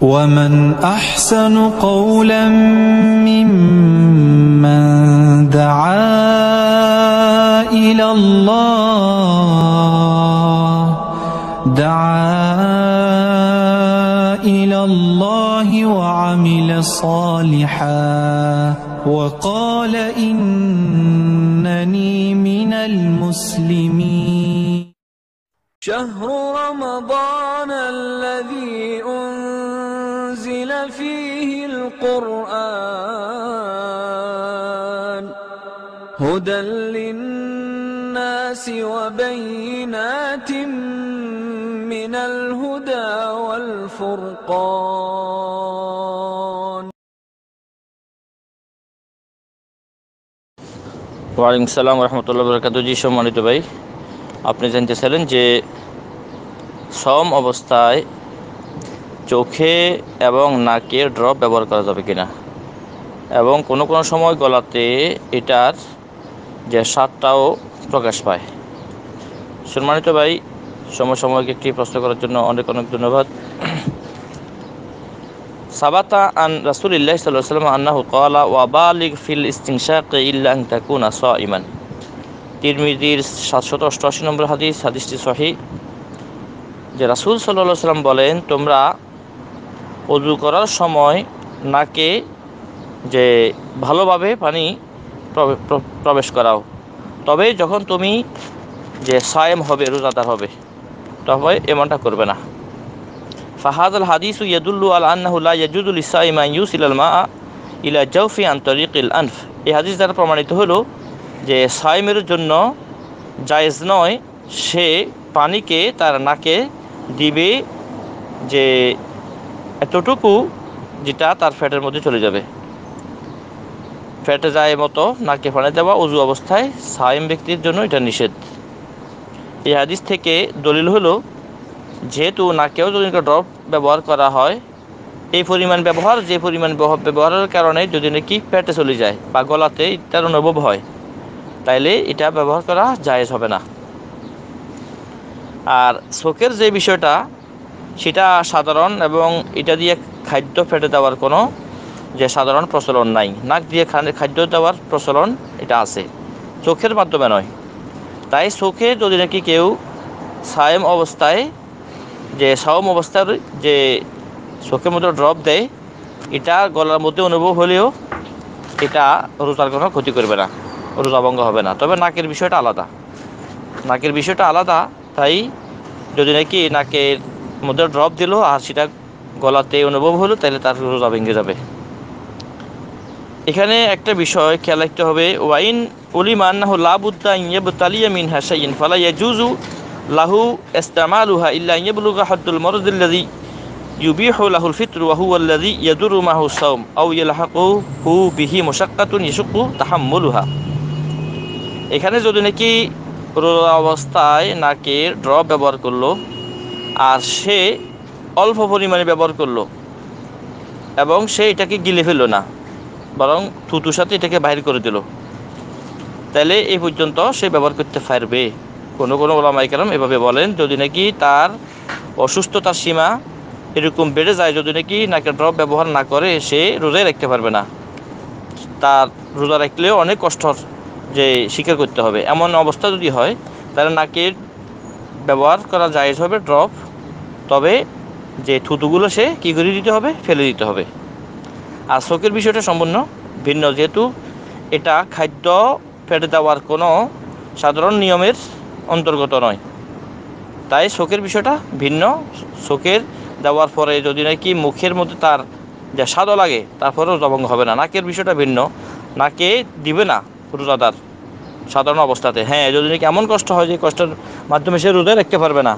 ومن أحسن قولا ممن دعا إلى الله دعا إلى الله وعمل صالحا وقال إنني من المسلمين. شهر رمضان الذي أنزل فيه القرآن هدى للناس وبينات من الهدى والفرقان ওয়ালাইকুম সালাম রহমতুল্লাহ বরকাত জি সম্মানিত ভাই আপনি জানতেছিলেন যে সম অবস্থায় চোখে এবং নাকে ড্রপ ব্যবহার করা যাবে কিনা। এবং কোনো কোনো সময় গলাতে এটার যে স্বাদটাও প্রকাশ পায়। সম্মানিত ভাই, সমসাময়িক একটি প্রশ্ন করার জন্য অনেক অনেক ধন্যবাদ। সাবাতা আন রাসুলিল্লাহ সাল্লাহ সাল্লাম আন্নাহু কলা ওয়াবালিক ফিল ইস্তিংশাক ইল্লাং তাকুনা স ইমান তিরমিদির সাতশত অষ্টআশি নম্বর হাদিস, হাদিসটি সহি, যে রাসুল সাল্লাহ সাল্লাম বলেন, তোমরা অজু করার সময় নাকে যে ভালোভাবে পানি প্রবেশ করাও। তবে যখন তুমি যে সায়েম হবে, রোজাদার হবে, তবে এমনটা করবে না। ফাহাদ আল হাদিস ইয়াদুল্লু আল আন্নাহুল্লাহ ইয়াজুদুল ইসাইমা ইউসিল আল মা ইলা জৌফি আন্তরিক ইল আনফ। এই হাদিস দ্বারা প্রমাণিত হলো যে সাইমের জন্য জায়েজ নয়, সে পানিকে তার নাকে দিবে যে এতটুকু যেটা তার ফ্যাটের মধ্যে চলে যাবে। ফ্যাটে যায় মতো নাকে পানি দেওয়া অজু অবস্থায় সাইম ব্যক্তির জন্য এটা নিষেধ। এই হাদিস থেকে দলিল হলো, যেহেতু নাকেও যদি ড্রপ ব্যবহার করা হয়, এই পরিমাণ ব্যবহার, যে পরিমাণ ব্যবহার- ব্যবহারের কারণে যদি নাকি পেটে চলে যায় বা গলাতে ইত্যাদি অনুভব হয়, তাইলে এটা ব্যবহার করা জায়েজ হবে না। আর চোখের যে বিষয়টা সেটা সাধারণ এবং এটা দিয়ে খাদ্য ফেটে দেওয়ার কোনো যে সাধারণ প্রচলন নাই। নাক দিয়ে খাদ্য দেওয়ার প্রচলন এটা আছে। চোখের মাধ্যমে নয়। তাই চোখে যদি নাকি কেউ সায়েম অবস্থায় যে সাওম অবস্থার যে চোখের মধ্যে ড্রপ দেয়, এটা গলার মধ্যে অনুভব হলেও এটা রোজার কোনো ক্ষতি করবে না রোজা ভঙ্গ হবে না। তবে নাকের বিষয়টা আলাদা। নাকের বিষয়টা আলাদা, তাই যদি নাকি নাকের মধ্যে ড্রপ দিল, আর সেটা গলাতে অনুভব হলো, তাহলে তার রোজা ভেঙে যাবে। এখানে একটা বিষয় খেয়াল রাখতে হবে, ওয়াইন উলিমান লাবুদ্দা ইয়েবতালিয়া মিন হাসাইন ফালা ইয়াজুজু লাহু ইস্তামালুহা ইল্লা ইয়াবলুগা হাদ্দুল মরদিল্লাযী ফিতর ওয়া হুয়া আল্লাযী ইয়াদুরু মাহু সাওম, আও ইয়ালহাকুহু বিহি মুশাক্কাতুন ইয়াশুক্কু তাহাম্মুলুহা। এখানে যদি নাকি রোজা অবস্থায় নাকে ড্রপ ব্যবহার করল আর সে অল্প পরিমাণে ব্যবহার করল এবং সে এটাকে গিলে ফেলল না, বরং থুতুর সাথে এটাকে বাইর করে দিল। তাহলে এই পর্যন্ত সে ব্যবহার করতে পারবে। কোনো কোনো ওলামাই কালাম এভাবে বলেন, যদি নাকি তার অসুস্থতার সীমা এরকম বেড়ে যায়, যদি নাকি নাকের ড্রপ ব্যবহার না করে, সে রোজায় রাখতে পারবে না। তার রোজা রাখলেও অনেক কষ্ট যে স্বীকার করতে হবে। এমন অবস্থা যদি হয়, তাহলে নাকের ব্যবহার করা যায় হবে, ড্রপ তবে যে থুতুগুলো সে কী করে দিতে হবে? ফেলে দিতে হবে। আর শোকের বিষয়টা সম্পূর্ণ ভিন্ন। যেহেতু এটা খাদ্য ফেটে দেওয়ার কোনো সাধারণ নিয়মের অন্তর্গত নয়। তাই শোকের বিষয়টা ভিন্ন। শোকের দেওয়ার পরে যদি নাকি মুখের মধ্যে তার যে স্বাদও লাগে, তারপরেও জবঙ্গ হবে না। নাকের বিষয়টা ভিন্ন। নাকে দিবে না রোজাদার সাধারণ অবস্থাতে। হ্যাঁ যদি নাকি এমন কষ্ট হয় যে কষ্টের মাধ্যমে সে রোজা রাখতে পারবে না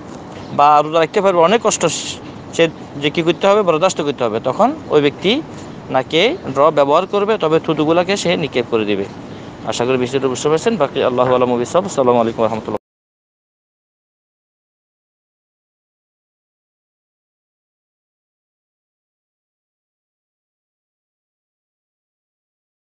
বা রোজা রাখতে পারবে, অনেক কষ্ট সে যে কী করতে হবে, বরদাস্ত করতে হবে। তখন ওই ব্যক্তি নাকে ড্র ব্যবহার করবে, তবে থুতুগুলাকে সে নিক্ষেপ করে দিবে। আশা করি বিষয়টা বুঝতে পারছেন। বাকি আল্লাহ আলম সব সালামু আলাইকুম রহমতুল্লাহ।